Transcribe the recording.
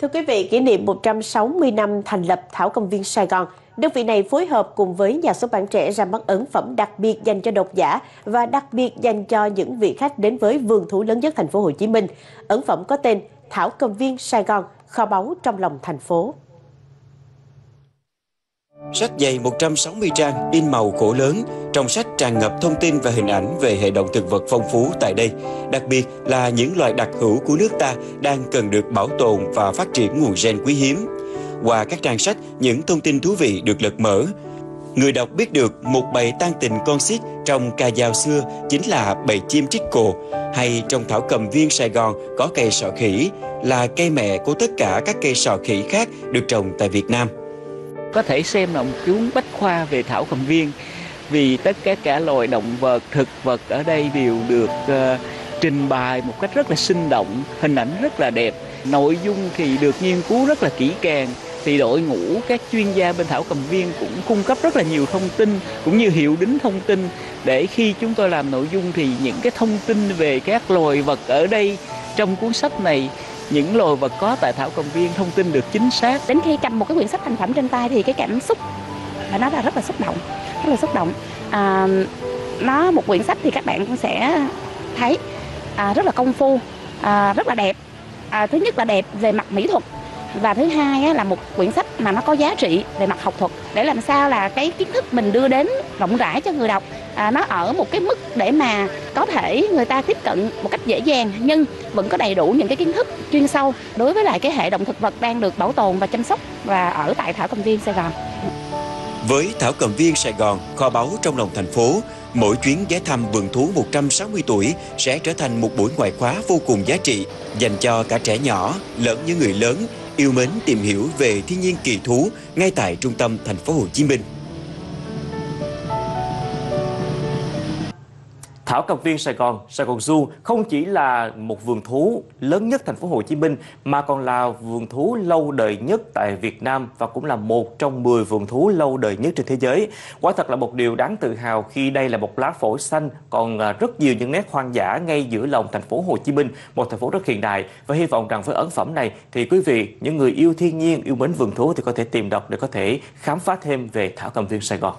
Thưa quý vị, kỷ niệm 160 năm thành lập Thảo Công viên Sài Gòn, đơn vị này phối hợp cùng với nhà xuất bản trẻ ra mắt ấn phẩm đặc biệt dành cho độc giả và đặc biệt dành cho những vị khách đến với vườn thú lớn nhất thành phố Hồ Chí Minh. Ấn phẩm có tên Thảo Công viên Sài Gòn, kho báu trong lòng thành phố. Sách dày 160 trang, in màu khổ lớn. Trong sách tràn ngập thông tin và hình ảnh về hệ động thực vật phong phú tại đây. Đặc biệt là những loài đặc hữu của nước ta đang cần được bảo tồn và phát triển nguồn gen quý hiếm. Qua các trang sách, những thông tin thú vị được lật mở. Người đọc biết được một bầy tan tình con xiết trong ca dao xưa chính là bầy chim trích cổ, hay trong thảo cầm viên Sài Gòn có cây sọ khỉ, là cây mẹ của tất cả các cây sọ khỉ khác được trồng tại Việt Nam có thể xem là một cuốn bách khoa về thảo cầm viên vì tất cả cả loài động vật thực vật ở đây đều được uh, trình bày một cách rất là sinh động hình ảnh rất là đẹp. Nội dung thì được nghiên cứu rất là kỹ càng thì đội ngũ các chuyên gia bên thảo cầm viên cũng cung cấp rất là nhiều thông tin cũng như hiệu đính thông tin để khi chúng tôi làm nội dung thì những cái thông tin về các loài vật ở đây trong cuốn sách này những loài vật có tại thảo cầm viên thông tin được chính xác. Đến khi cầm một cái quyển sách thành phẩm trên tay thì cái cảm xúc và nó là rất là xúc động rất là xúc động. À, nó một quyển sách thì các bạn cũng sẽ thấy à, rất là công phu à, rất là đẹp. À, thứ nhất là đẹp về mặt mỹ thuật và thứ hai á, là một quyển sách mà nó có giá trị về mặt học thuật để làm sao là cái kiến thức mình đưa đến rộng rãi cho người đọc à, nó ở một cái mức để mà có thể người ta tiếp cận một cách dễ dàng nhưng vẫn có đầy đủ những cái kiến thức chuyên sâu đối với lại cái hệ động thực vật đang được bảo tồn và chăm sóc và ở tại thảo cầm viên Sài Gòn. Với Thảo Cầm Viên Sài Gòn, kho báu trong lòng thành phố, mỗi chuyến ghé thăm vườn thú 160 tuổi sẽ trở thành một buổi ngoại khóa vô cùng giá trị dành cho cả trẻ nhỏ lẫn những người lớn yêu mến tìm hiểu về thiên nhiên kỳ thú ngay tại trung tâm thành phố Hồ Chí Minh. Thảo Cầm viên Sài Gòn, Sài Gòn Zoo không chỉ là một vườn thú lớn nhất thành phố Hồ Chí Minh mà còn là vườn thú lâu đời nhất tại Việt Nam và cũng là một trong 10 vườn thú lâu đời nhất trên thế giới. Quả thật là một điều đáng tự hào khi đây là một lá phổi xanh còn à, rất nhiều những nét hoang dã ngay giữa lòng thành phố Hồ Chí Minh, một thành phố rất hiện đại và hy vọng rằng với ấn phẩm này thì quý vị, những người yêu thiên nhiên, yêu mến vườn thú thì có thể tìm đọc để có thể khám phá thêm về Thảo Cầm viên Sài Gòn.